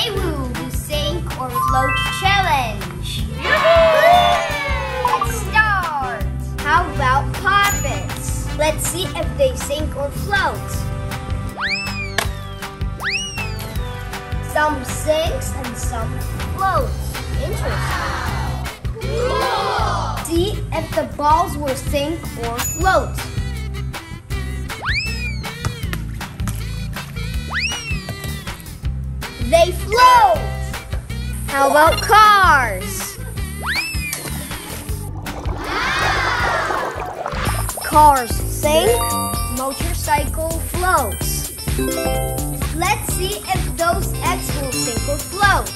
Today we will do sink or float challenge. Let's start. How about pop its? Let's see if they sink or float. Some sinks and some floats. Interesting. See if the balls will sink or float. How about cars? Cars sink, motorcycle floats. Let's see if those eggs will sink or float.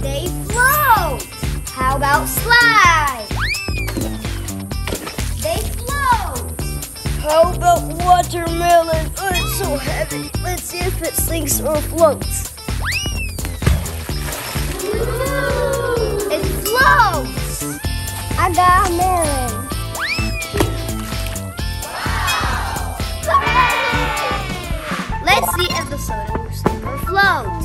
They float. How about slide? They float. How about watermelon? So heavy. Let's see if it sinks or floats. It floats. I got a melon. Let's see if the soda will sink or float.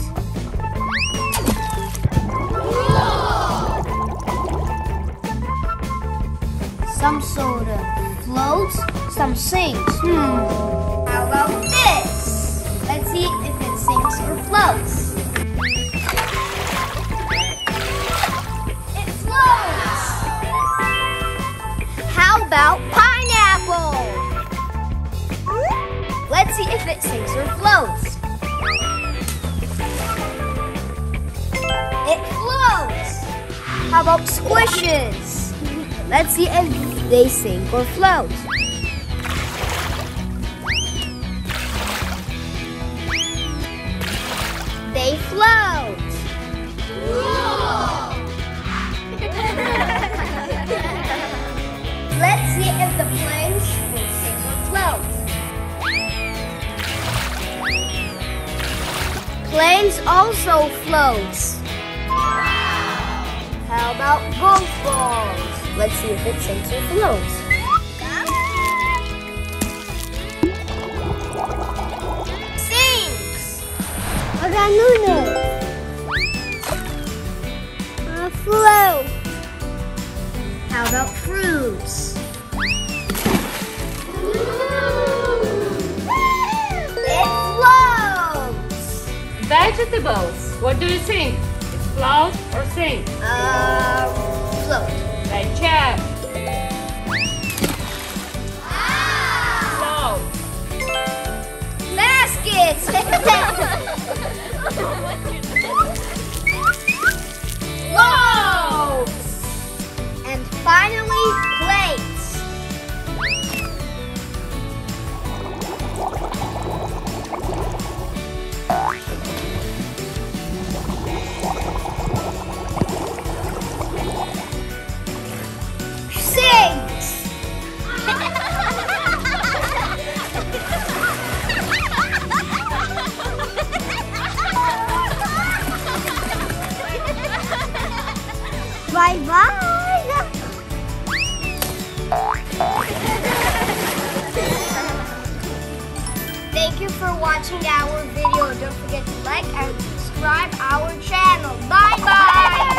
Some soda floats, some sinks. Hmm. How about sinks or floats. It floats. How about pineapple? Let's see if it sinks or floats. It floats. How about squishes? Let's see if they sink or float. Planes also floats. How about golf balls? Let's see if it sinks or floats. Sinks. I got noodles. A float. How about fruits? Vegetables. What do you think? It's float or sink? Uh, float. Right check. Float. Baskets. Bye bye. Thank you for watching our video. Don't forget to like and subscribe our channel. Bye bye.